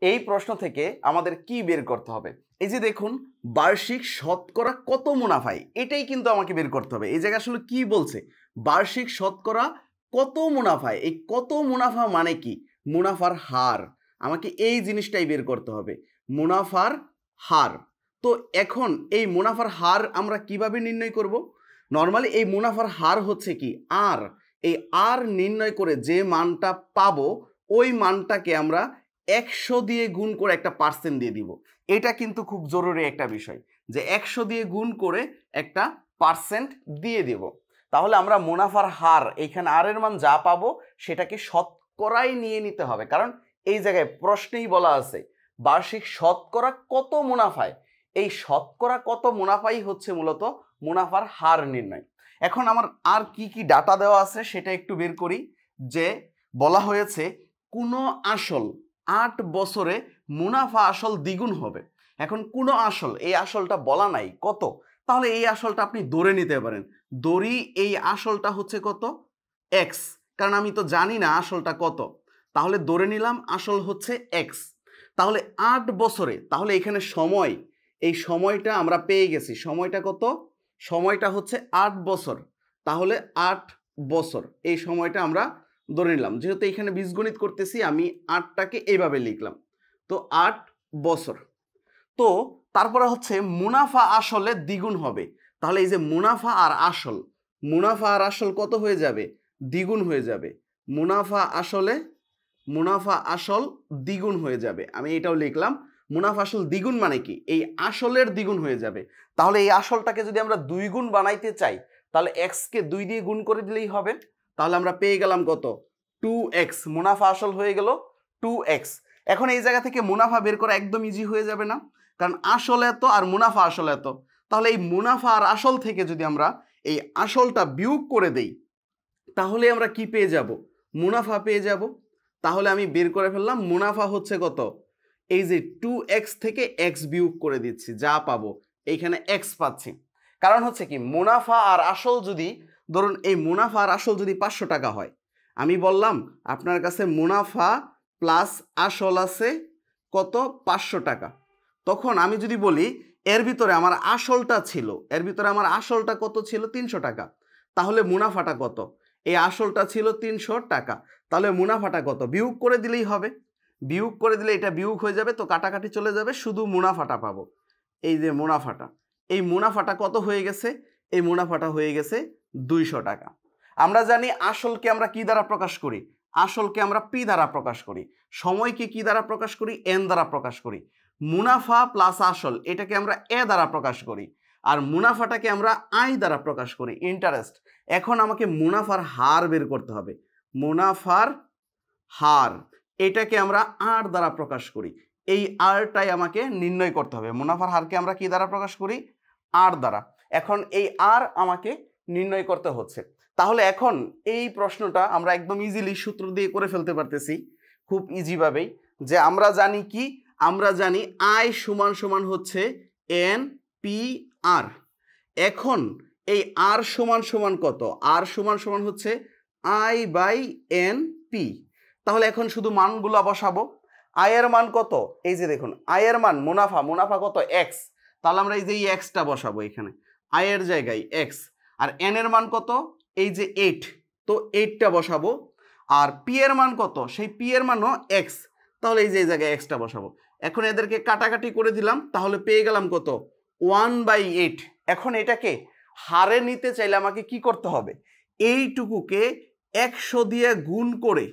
এই প্রশ্ন থেকে আমাদের কি বের করতে হবে? এই যে দেখুন, বার্ষিক শতকরা কত মুনাফায়? এটাই কিন্তু আমাকে বের করতে হবে। এই জায়গায় আসলে কি বলছে? বার্ষিক শতকরা কত মুনাফায়? এই কত মুনাফা মানে কি? মুনাফার হার। আমাকে এই জিনিসটাই বের করতে হবে। মুনাফার হার। তো এখন এই মুনাফার হার আমরা কীভাবে নির্ণয় করব? নর্মালি এই মুনাফার হার হচ্ছে কি? আর। এই আর নির্ণয় করে যে মানটা পাবো, ওই মানটাকে আমরা একশো দিয়ে গুণ করে একটা পার্সেন্ট দিয়ে দিব। এটা কিন্তু খুব জরুরি একটা বিষয় যে একশো দিয়ে গুণ করে একটা পার্সেন্ট দিয়ে দেব। তাহলে আমরা মুনাফার হার এইখানে আর এর মান যা পাবো সেটাকে শতকরাই নিয়ে নিতে হবে। কারণ এই জায়গায় প্রশ্নেই বলা আছে, বার্ষিক শতকরা কত মুনাফায়? এই শতকরা কত মুনাফাই হচ্ছে মূলত মুনাফার হার নির্ণয়। এখন আমার আর কি কি ডাটা দেওয়া আছে সেটা একটু বের করি, যে বলা হয়েছে কোনো আসল আট বছরে মুনাফা আসল দ্বিগুণ হবে। এখন কোনো আসল, এই আসলটা বলা নাই, কত? তাহলে এই আসলটা আপনি ধরে নিতে পারেন। দড়ি এই আসলটা হচ্ছে কত? এক্স কারণ আমি তো জানি না আসলটা কত। তাহলে ধরে নিলাম আসল হচ্ছে এক্স তাহলে আট বছরে, তাহলে এখানে সময়, এই সময়টা আমরা পেয়ে গেছি। সময়টা কত? সময়টা হচ্ছে আট বছর। তাহলে আট বছর, এই সময়টা আমরা ধরে নিলাম, যেহেতু এখানে বীজগণিত করতেছি, আমি আটটাকে এইভাবে লিখলাম। তো আট বছর। তো তারপরে হচ্ছে মুনাফা আসলে দ্বিগুণ হবে। তাহলে এই যে মুনাফা আর আসল, মুনাফা আর আসল কত হয়ে যাবে? দ্বিগুণ হয়ে যাবে। মুনাফা আসলে, মুনাফা আসল দ্বিগুণ হয়ে যাবে। আমি এটাও লিখলাম, মুনাফা আসল দ্বিগুণ মানে কি? এই আসলের দ্বিগুণ হয়ে যাবে। তাহলে এই আসলটাকে যদি আমরা দুই গুণ বানাইতে চাই, তাহলে এক্সকে দুই দিয়ে গুণ করে দিলেই হবে। তাহলে আমরা পেয়ে গেলাম কত? টু এক্স মুনাফা আসল হয়ে গেল টু এক্স এখন এই জায়গা থেকে মুনাফা বের করা একদম ইজি হয়ে যাবে না, কারণ আসল এত আর মুনাফা আসল এত। তাহলে এই মুনাফা আর আসল থেকে যদি আমরা এই আসলটা বিয়োগ করে দেই, তাহলে আমরা কি পেয়ে যাব? মুনাফা পেয়ে যাব। তাহলে আমি বের করে ফেললাম, মুনাফা হচ্ছে কত? এই যে টু এক্স থেকে এক্স বিয়োগ করে দিচ্ছি, যা পাবো, এইখানে এক্স পাচ্ছি। কারণ হচ্ছে কি, মুনাফা আর আসল যদি ধরুন এই মুনাফা আর আসল যদি পাঁচশো টাকা হয়, আমি বললাম আপনার কাছে মুনাফা প্লাস আসল আছে কত? পাঁচশো টাকা। তখন আমি যদি বলি এর ভিতরে আমার আসলটা ছিল, এর ভিতরে আমার আসলটা কত ছিল? তিনশো টাকা। তাহলে মুনাফাটা কত? এই আসলটা ছিল তিনশো টাকা। তাহলে মুনাফাটা কত? বিয়োগ করে দিলেই হবে। বিয়োগ করে দিলে এটা বিয়োগ হয়ে যাবে, তো কাটাকাটি চলে যাবে, শুধু মুনাফাটা পাবো। এই যে মুনাফাটা, এই মুনাফাটা কত হয়ে গেছে? এই মুনাফাটা হয়ে গেছে দুইশো টাকা। আমরা জানি আসলকে আমরা কি দ্বারা প্রকাশ করি? আসলকে আমরা পি দ্বারা প্রকাশ করি। সময়কে কি দ্বারা প্রকাশ করি? এন দ্বারা প্রকাশ করি। মুনাফা প্লাস আসল, এটাকে আমরা এ দ্বারা প্রকাশ করি। আর মুনাফাটাকে আমরা আই দ্বারা প্রকাশ করি, ইন্টারেস্ট। এখন আমাকে মুনাফার হার বের করতে হবে। মুনাফার হার, এটাকে আমরা আর দ্বারা প্রকাশ করি। এই আরটাই আমাকে নির্ণয় করতে হবে। মুনাফার হারকে আমরা কি দ্বারা প্রকাশ করি? আর দ্বারা। এখন এই আর আমাকে নির্ণয় করতে হচ্ছে। তাহলে এখন এই প্রশ্নটা আমরা একদম ইজিলি সূত্র দিয়ে করে ফেলতে পারতেছি, খুব ইজিভাবেই যে আমরা জানি কি? আমরা জানি আই সমান সমান হচ্ছে এন পি আর এখন এই আর সমান সমান কত? আর সমান সমান হচ্ছে আই বাই এন পি তাহলে এখন শুধু মানগুলো বসাবো। আয়ের মান কত? এই যে দেখুন আয়ের মান মুনাফা মুনাফা কত? এক্স তাহলে আমরা এই যে এই এক্সটা বসাবো এখানে। আয়ের জায়গায় এক্স আর এন এর মান কত? এই যে এইট তো এইটটা বসাবো। আর পি এর মান কত? সেই পি এর মানও এক্স তাহলে এই যে, এই জায়গায় এক্সটা বসাবো। এখন এদেরকে কাটাকাটি করে দিলাম, তাহলে পেয়ে গেলাম কত? ওয়ান বাই এইট এখন এটাকে হারে নিতে চাইলে আমাকে কি করতে হবে? এইটুকুকে একশো দিয়ে গুণ করে,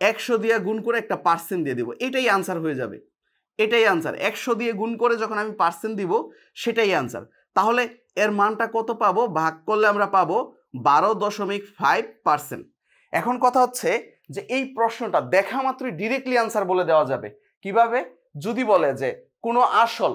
একশো দিয়ে গুণ করে একটা পার্সেন্ট দিয়ে দিব। এটাই আনসার হয়ে যাবে। এটাই আনসার একশো দিয়ে গুণ করে যখন আমি পার্সেন্ট দিব, সেটাই আনসার তাহলে এর মানটা কত পাবো? ভাগ করলে আমরা পাবো বারো দশমিক ফাইভ পার্সেন্ট এখন কথা হচ্ছে যে এই প্রশ্নটা দেখা মাত্রই ডিরেক্টলি আনসার বলে দেওয়া যাবে। কীভাবে? যদি বলে যে কোনো আসল,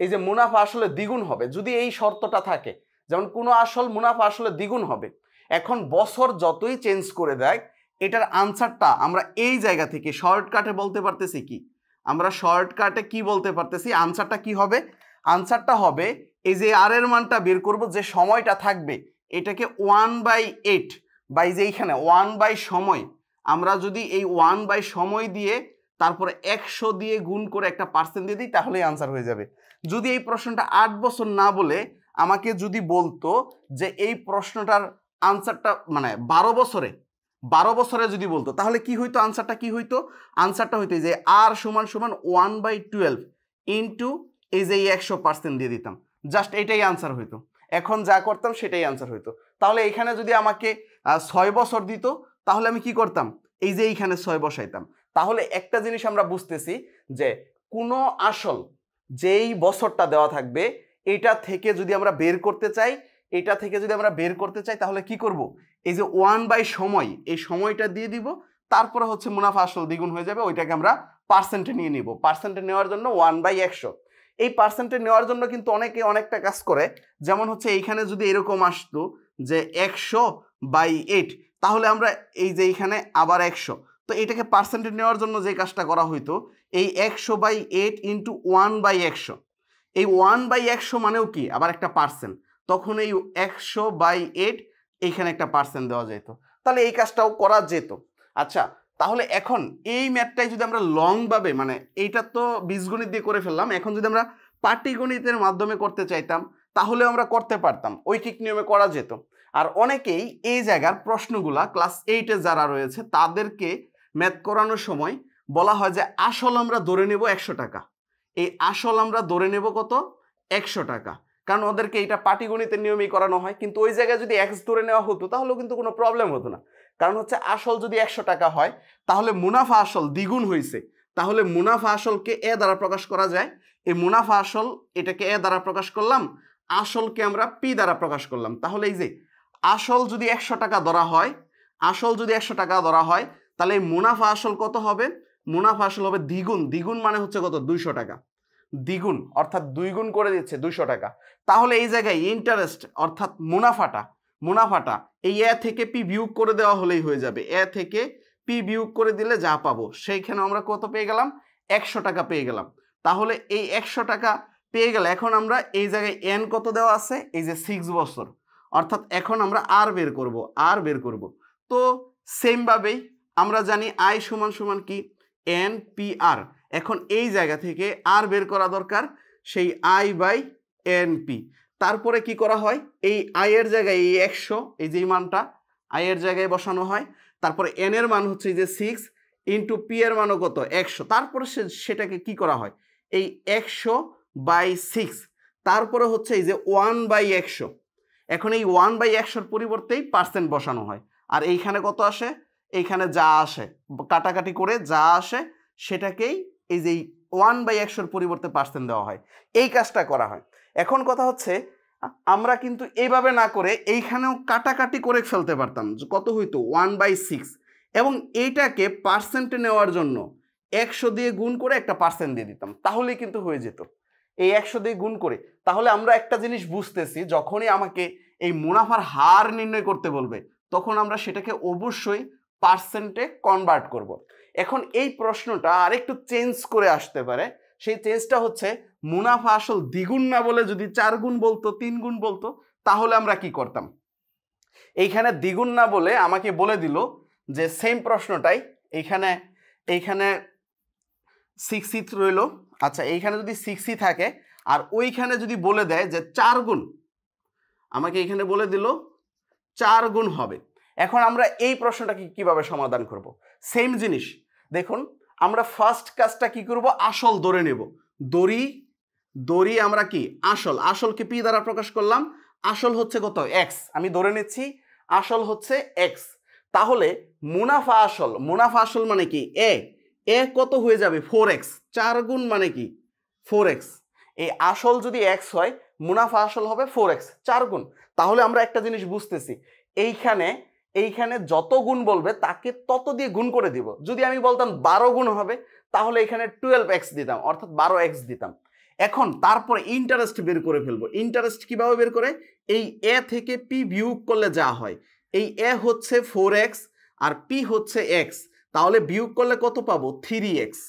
এই যে মুনাফা আসলে দ্বিগুণ হবে, যদি এই শর্তটা থাকে, যেমন কোনো আসল মুনাফা আসলে দ্বিগুণ হবে, এখন বছর যতই চেঞ্জ করে দেয়, এটার আনসারটা আমরা এই জায়গা থেকে শর্টকাটে বলতে পারতেছি কি? আমরা শর্টকাটে কি বলতে পারতেছি? আনসারটা কি হবে? আনসারটা হবে এই যে আর এর মানটা বের করব, যে সময়টা থাকবে, এটাকে ওয়ান বাই এইট বাই যে এইখানে ওয়ান বাই সময়, আমরা যদি এই ওয়ান বাই সময় দিয়ে তারপরে একশো দিয়ে গুণ করে একটা পার্সেন্ট দিয়ে দিই, তাহলেই আনসার হয়ে যাবে। যদি এই প্রশ্নটা আট বছর না বলে আমাকে যদি বলতো যে এই প্রশ্নটার আনসারটা মানে বারো বছরে বারো বছরে যদি বলতো, তাহলে কি হইতো আনসারটা কি হইতো? আনসারটা হইতো যে আর সমান সমান ওয়ান বাই টুয়েলভ ইন্টু এই যে একশো পার্সেন্ট দিয়ে দিতাম। জাস্ট এটাই আনসার হইতো। এখন যা করতাম সেটাই আনসার হইতো। তাহলে এখানে যদি আমাকে ছয় বছর দিত, তাহলে আমি কি করতাম? এই যে এইখানে ছয় বসাইতাম। তাহলে একটা জিনিস আমরা বুঝতেছি যে কোনো আসল যেই বছরটা দেওয়া থাকবে, এটা থেকে যদি আমরা বের করতে চাই, এটা থেকে যদি আমরা বের করতে চাই, তাহলে কি করব? এই যে ওয়ান বাই সময়, এই সময়টা দিয়ে দিব, তারপরে হচ্ছে মুনাফা আসল দ্বিগুণ হয়ে যাবে, ওইটাকে আমরা পার্সেন্টে নিয়ে নিব। পার্সেন্টে নেওয়ার জন্য ওয়ান বাই একশো। এই পার্সেন্টে নেওয়ার জন্য কিন্তু অনেকে অনেকটা কাজ করে। যেমন হচ্ছে এইখানে যদি এরকম আসতো যে একশো বাই এইট তাহলে আমরা এই যে এইখানে আবার একশো। তো এটাকে পার্সেন্টেজ নেওয়ার জন্য যে কাজটা করা হইতো, এই একশো by eight into one by একশো। এই ওয়ান বাই একশো মানেও কি? আবার একটা পার্সেন্ট তখন এই একশো বাই এইট এইখানে একটা পার্সেন্ট দেওয়া যেত। তাহলে এই কাজটাও করা যেত। আচ্ছা তাহলে এখন এই ম্যাথটাই যদি আমরা লংভাবে মানে এইটা তো বীজগণিত দিয়ে করে ফেললাম, এখন যদি আমরা পাটিগণিতের মাধ্যমে করতে চাইতাম তাহলে আমরা করতে পারতাম, ঐকিক নিয়মে করা যেত। আর অনেকেই এই জায়গার প্রশ্নগুলা ক্লাস এইটে যারা রয়েছে, তাদেরকে ম্যাথ করানোর সময় বলা হয় যে, আসল আমরা ধরে নেব একশো টাকা। এই আসল আমরা ধরে নেব কত? একশো টাকা। কারণ ওদেরকে এটা পাটিগণিতের নিয়মেই করানো হয়, কিন্তু ওই জায়গায় যদি এক্স ধরে নেওয়া হতো, তাহলেও কিন্তু কোনো প্রবলেম হতো না। কারণ হচ্ছে আসল যদি একশো টাকা হয়, তাহলে মুনাফা আসল দ্বিগুণ হয়েছে তাহলে মুনাফা আসলকে এ দ্বারা প্রকাশ করা যায়। এই মুনাফা আসল এটাকে এ দ্বারা প্রকাশ করলাম, আসলকে আমরা পি দ্বারা প্রকাশ করলাম। তাহলে এই যে আসল যদি একশো টাকা ধরা হয়, আসল যদি একশো টাকা ধরা হয়, তাহলে এই মুনাফা আসল কত হবে? মুনাফা আসল হবে দ্বিগুণ। দ্বিগুণ মানে হচ্ছে কত? দুইশো টাকা। দ্বিগুণ, অর্থাৎ দুই গুণ করে দিচ্ছে দুইশো টাকা। তাহলে এই জায়গায় ইন্টারেস্ট অর্থাৎ মুনাফাটা মুনাফাটা, এই এ থেকে পি বিয়োগ করে দেওয়া হলেই হয়ে যাবে। এ থেকে পি বিয়োগ করে দিলে যা পাবো সেইখানে আমরা কত পেয়ে গেলাম? একশো টাকা পেয়ে গেলাম। তাহলে এই একশো টাকা পেয়ে গেলে এখন আমরা এই জায়গায় এন কত দেওয়া আছে? এই যে সিক্স বছর। অর্থাৎ এখন আমরা আর বের করব, আর বের করব। তো সেমভাবেই আমরা জানি আই সমান সমান কি? N P R. এখন এই জায়গা থেকে আর বের করা দরকার, সেই আই বাই এন পি। তারপরে কি করা হয়? এই আয়ের জায়গায় এই একশো, এই যে মানটা আয়ের জায়গায় বসানো হয়। তারপরে এন এর মান হচ্ছে যে সিক্স ইন্টু পি এর মানও কত? একশো। তারপরে সে, সেটাকে কি করা হয়? এই একশো বাই সিক্স তারপরে হচ্ছে এই যে ওয়ান বাই একশো। এখন এই ওয়ান বাই একশোর পরিবর্তেই পার্সেন্ট বসানো হয়। আর এইখানে কত আসে? এইখানে যা আসে। কাটাকাটি করে যা আসে, সেটাকেই এই যে ওয়ান বাই একশোর পরিবর্তে পার্সেন্ট দেওয়া হয়। এই কাজটা করা হয়। এখন কথা হচ্ছে, আমরা কিন্তু এইভাবে না করে এইখানেও কাটাকাটি করে ফেলতে পারতাম কত হইতো? ওয়ান বাই সিক্স এবং এইটাকে পার্সেন্টে নেওয়ার জন্য একশো দিয়ে গুণ করে একটা পার্সেন্ট দিয়ে দিতাম, তাহলেই কিন্তু হয়ে যেত। এই একশো দিয়ে গুণ করে, তাহলে আমরা একটা জিনিস বুঝতেছি, যখনই আমাকে এই মুনাফার হার নির্ণয় করতে বলবে, তখন আমরা সেটাকে অবশ্যই পার্সেন্টে কনভার্ট করব। এখন এই প্রশ্নটা আরেকটু চেঞ্জ করে আসতে পারে, সেই চেঞ্জটা হচ্ছে মুনাফা আসল দ্বিগুণ না বলে যদি চার গুণ বলতো, তিন গুণ বলতো, তাহলে আমরা কি করতাম? এইখানে দ্বিগুণ না বলে আমাকে বলে দিল যে সেম প্রশ্নটাই, এইখানে এইখানে সিক্স সিট রইল। আচ্ছা এইখানে যদি সিক্সই থাকে, আর ওইখানে যদি বলে দেয় যে চার গুণ, আমাকে এখানে বলে দিল চার গুণ হবে। এখন আমরা এই প্রশ্নটাকে কীভাবে সমাধান করব? সেম জিনিস। দেখুন, আমরা ফার্স্ট কাজটা কি করব? আসল ধরে নেব। দড়ি দড়ি আমরা কি? আসল। আসলকে পি দ্বারা প্রকাশ করলাম? আসল হচ্ছে কত? এক্স আমি ধরে নিচ্ছি, আসল হচ্ছে এক্স তাহলে মুনাফা আসল। মুনাফা আসল মানে কি? এ এ কত হয়ে যাবে? ফোর এক্স চার গুণ মানে কি? ফোর এক্স এই আসল যদি এক্স হয়, মুনাফা আসল হবে ফোর এক্স চার গুণ। তাহলে আমরা একটা জিনিস বুঝতেছি। এইখানে এইখানে যত গুণ বলবে, তাকে তত দিয়ে গুণ করে দিব। যদি আমি বলতাম বারো গুণ হবে, তাহলে এখানে টুয়েলভ এক্স দিতাম, অর্থাৎ বারো এক্স দিতাম। এখন তারপরে ইন্টারেস্ট বের করে ফেলব। ইন্টারেস্ট কীভাবে বের করে? এই এ থেকে পি বিয়োগ করলে যা হয়। এই এ হচ্ছে ফোর এক্স আর পি হচ্ছে এক্স তাহলে বিয়োগ করলে কত পাবো? থ্রি এক্স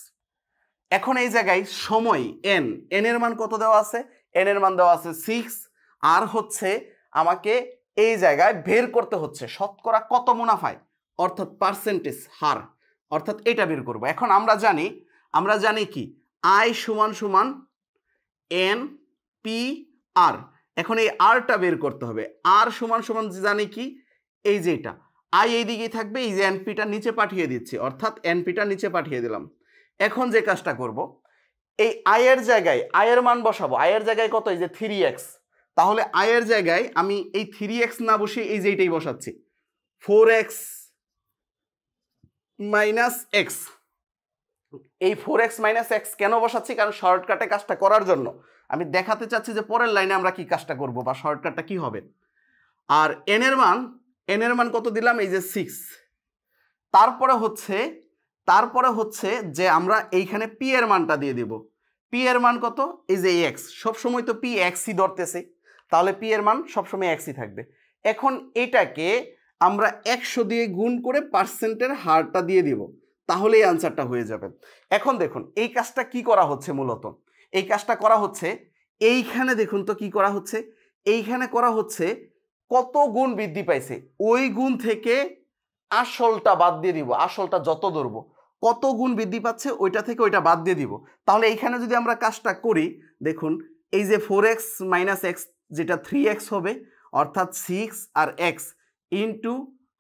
এখন এই জায়গায় সময় এন এন এর মান কত দেওয়া আছে? এন এর মান দেওয়া আছে সিক্স আর হচ্ছে আমাকে এই জায়গায় বের করতে হচ্ছে। শতকরা কত মুনাফায়? অর্থাৎ পার্সেন্টেজ হার। অর্থাৎ এটা বের করব। এখন আমরা জানি আমরা জানি কি? আয় সমান সমান এন পি আর। এখন এই আরটা বের করতে হবে। আর সমান সমান জানি কি? এই যে এটা। আই এই দিকেই থাকবে, এই যে এনপিটা নিচে পাঠিয়ে দিচ্ছি। অর্থাৎ এনপিটা নিচে পাঠিয়ে দিলাম। এখন যে কাজটা করব, এই আয়ের জায়গায় আয়ের মান বসাবো। আয়ের জায়গায় কত? এই যে থ্রি এক্স। তাহলে আয়ের জায়গায় আমি এই থ্রি এক্স না বসিয়ে এই যে এইটাই বসাচ্ছি। Four X minus X. এই ফোর এক্স মাইনাস এক্স কেন বসাচ্ছি? কারণ শর্টকাটে কাজটা করার জন্য। আমি দেখাতে চাচ্ছি যে পরের লাইনে আমরা কি কাজটা করব বা শর্টকাটটা কি হবে। আর এন এর মান এন এর মান কত দিলাম? এই যে সিক্স তারপরে হচ্ছে তারপরে হচ্ছে যে আমরা এইখানে পি এর মানটা দিয়ে দিব। পি এর মান কত? এই যে এক্স সবসময় তো পি এক্সই ধরতেছে। তাহলে পি এর মান সবসময় এক্সই থাকবে। এখন এটাকে আমরা একশো দিয়ে গুণ করে পার্সেন্টের হারটা দিয়ে দিব। তাহলে এই আনসারটা হয়ে যাবে। এখন দেখুন, এই কাজটা কি করা হচ্ছে মূলত? এই কাজটা করা হচ্ছে, এইখানে দেখুন তো কি করা হচ্ছে? এইখানে করা হচ্ছে কত গুণ বৃদ্ধি পাইছে? ওই গুণ থেকে আসলটা বাদ দিয়ে দিব, আসলটা যত ধরবো। কত গুণ বৃদ্ধি পাচ্ছে ওইটা থেকে ওইটা বাদ দিয়ে দিব। তাহলে এইখানে যদি আমরা কাজটা করি, দেখুন, এই যে ফোর এক্স মাইনাস এক্স যেটা থ্রি এক্স হবে, অর্থাৎ সিক্স আর এক্স ইন্টু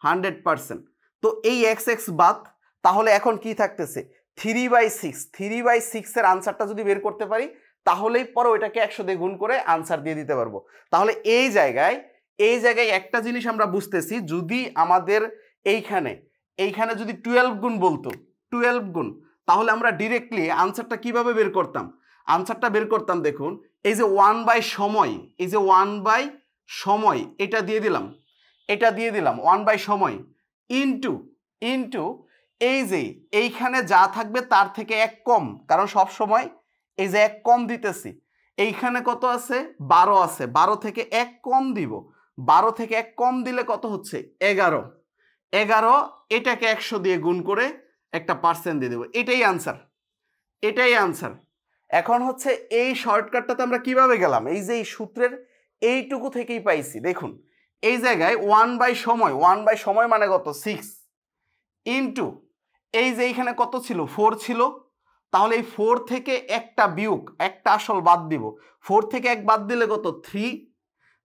হান্ড্রেড পারসেন্ট তো এই এক্স এক্স বাদ তাহলে এখন কি থাকতেছে? Three by six three by সিক্সের আনসারটা যদি বের করতে পারি, তাহলেই পরে ওইটাকে একশো দিয়ে গুণ করে আনসার দিয়ে দিতে পারব। তাহলে এই জায়গায় এই জায়গায় একটা জিনিস আমরা বুঝতেছি, যদি আমাদের এইখানে এইখানে যদি টুয়েলভ গুণ বলতো টুয়েলভ গুণ, তাহলে আমরা ডিরেক্টলি আনসারটা কীভাবে বের করতাম? আনসারটা বের করতাম দেখুন, এই যে ওয়ান বাই সময়, এই যে ওয়ান বাই সময়, এটা দিয়ে দিলাম, এটা দিয়ে দিলাম ওয়ান বাই সময় ইনটু ইনটু এই যে, এইখানে যা থাকবে তার থেকে এক কম। কারণ সব সময় এই যে এক কম দিতেছি, এইখানে কত আছে? বারো আছে। বারো থেকে এক কম দিব। বারো থেকে এক কম দিলে কত হচ্ছে? এগারো। এগারো এটাকে একশো দিয়ে গুণ করে একটা পার্সেন্ট দিয়ে দেবো। এটাই আনসার এটাই আনসার এখন হচ্ছে এই শর্টকাটটাতে আমরা কীভাবে গেলাম? এই যে এই সূত্রের এইটুকু থেকেই পাইছি। দেখুন, এই জায়গায় ওয়ান বাই সময় ওয়ান বাই সময় মানে কত? সিক্স ইন্টু এই যে এইখানে কত ছিল? ফোর ছিল। তাহলে এই ফোর থেকে একটা বিয়োগ, একটা আসল বাদ দিব। ফোর থেকে এক বাদ দিলে কত? থ্রি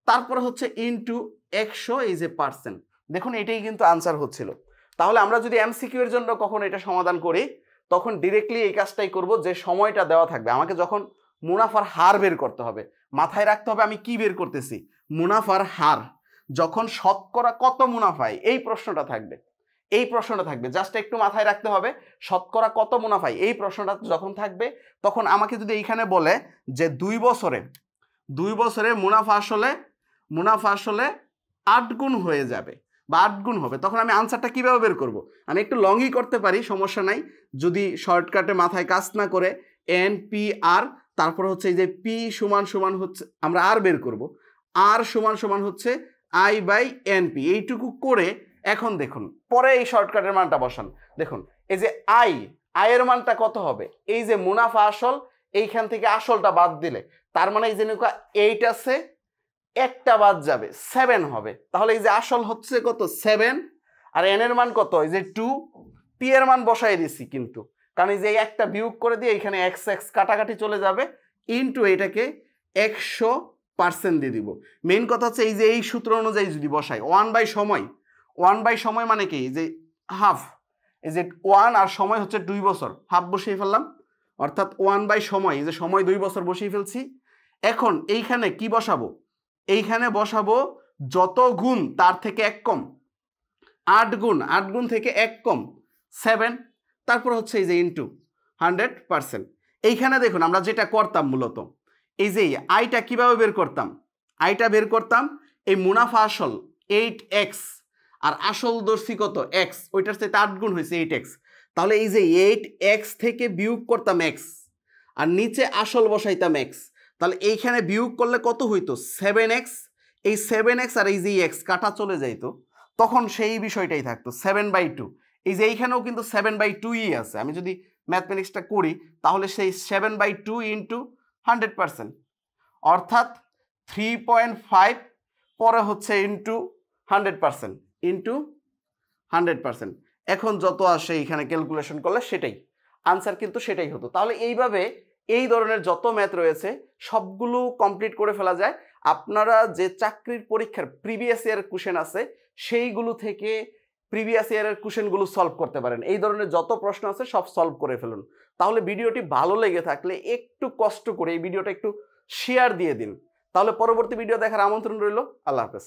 তারপরে হচ্ছে ইন্টু একশো, এই যে পার্সেন্ট দেখুন, এটাই কিন্তু আনসার হচ্ছিল। তাহলে আমরা যদি এমসিকিউ এর জন্য কখন এটা সমাধান করি, তখন ডিরেক্টলি এই কাজটাই করব যে সময়টা দেওয়া থাকবে। আমাকে যখন মুনাফার হার বের করতে হবে, মাথায় রাখতে হবে আমি কি বের করতেছি? মুনাফার হার। যখন শতকরা কত মুনাফায়? এই প্রশ্নটা থাকবে। এই প্রশ্নটা থাকবে। জাস্ট একটু মাথায় রাখতে হবে, শতকরা কত মুনাফায় এই প্রশ্নটা যখন থাকবে, তখন আমাকে যদি এইখানে বলে যে দুই বছরে দুই বছরে মুনাফা আসলে মুনাফা আসলে আট গুণ হয়ে যাবে বা আট গুণ হবে। তখন আমি আনসারটা কীভাবে বের করব? আমি একটু লংই করতে পারি, সমস্যা নাই। যদি শর্টকাটে মাথায় কাজ না করে এন পি আর তারপর হচ্ছে এই যে পি সমান সমান হচ্ছে, আমরা আর বের করব। আর সমান সমান হচ্ছে আই বাই এন পি এইটুকু করে এখন দেখুন, পরে এই শর্টকাটের মানটা বসান। দেখুন, এই যে আই আয়ের মানটা কত হবে? এই যে মুনাফা আসল, এইখান থেকে আসলটা বাদ দিলে, তার মানে এই যে এইট আছে, একটা বাদ যাবে সেভেন হবে। তাহলে এই যে আসল হচ্ছে কত? সেভেন আর এন এর মান কত? এই যে টু পি এর মান বসাই দিছি কিন্তু। কারণ এই যে একটা বিয়োগ করে দিয়ে এখানে এক্স এক্স কাটাকাটি চলে যাবে ইন্টু এটাকে একশো পার্সেন্ট দিয়ে দিব। মেন কথা হচ্ছে এই যে এই সূত্র অনুযায়ী যদি বসাই ওয়ান বাই সময় ওয়ান বাই সময় মানে কি? যে হাফ যে ওয়ান আর সময় হচ্ছে দুই বছর। হাফ বসিয়ে ফেললাম। অর্থাৎ ওয়ান বাই সময় যে সময় দুই বছর বসিয়ে ফেলছি। এখন এইখানে কি বসাবো? এইখানে বসাবো যত গুণ তার থেকে এক কম। আট গুণ আট গুণ থেকে এক কম। সেভেন, তারপর হচ্ছে এই যে ইন্টু হান্ড্রেড পারসেন্ট এইখানে দেখুন, আমরা যেটা করতাম মূলত, এই যে আইটা কীভাবে বের করতাম? আইটা বের করতাম, এই মুনাফা আসল এইট এক্স আর আসল দর্শী কত? এক্স ওইটার সাথে আট গুণ হয়েছে এইট এক্স তাহলে এই যে এইট এক্স থেকে বিয়োগ করতাম এক্স আর নিচে আসল বসাইতাম এক্স তাহলে এইখানে বিয়োগ করলে কত হইতো? সেভেন এক্স এই সেভেন এক্স আর এই যে এক্স কাটা চলে যাইতো, তখন সেই বিষয়টাই থাকতো সেভেন বাই টু এই যে এইখানেও কিন্তু সেভেন বাই টুই আছে। আমি যদি ম্যাথমেটিক্সটা করি, তাহলে সেই seven by two into hundred percent অর্থাৎ থ্রি পয়েন্ট ফাইভ পরে হচ্ছে into hundred percent into hundred percent এখন যত আসে এখানে ক্যালকুলেশন করলে সেটাই। আনসার কিন্তু সেটাই হতো। তাহলে এইভাবে এই ধরনের যত ম্যাথ রয়েছে, সবগুলো কমপ্লিট করে ফেলা যায়। আপনারা যে চাকরির পরীক্ষার প্রিভিয়াস ইয়ারের কোশ্চেন আছে, সেইগুলো থেকে প্রিভিয়াস ইয়ারের কোশ্চেনগুলো সলভ করতে পারেন। এই ধরনের যত প্রশ্ন আছে, সব সলভ করে ফেলুন। তাহলে ভিডিওটি ভালো লেগে থাকলে একটু কষ্ট করে এই ভিডিওটা একটু শেয়ার দিয়ে দিন। তাহলে পরবর্তী ভিডিও দেখার আমন্ত্রণ রইল। আল্লাহ হাফেজ।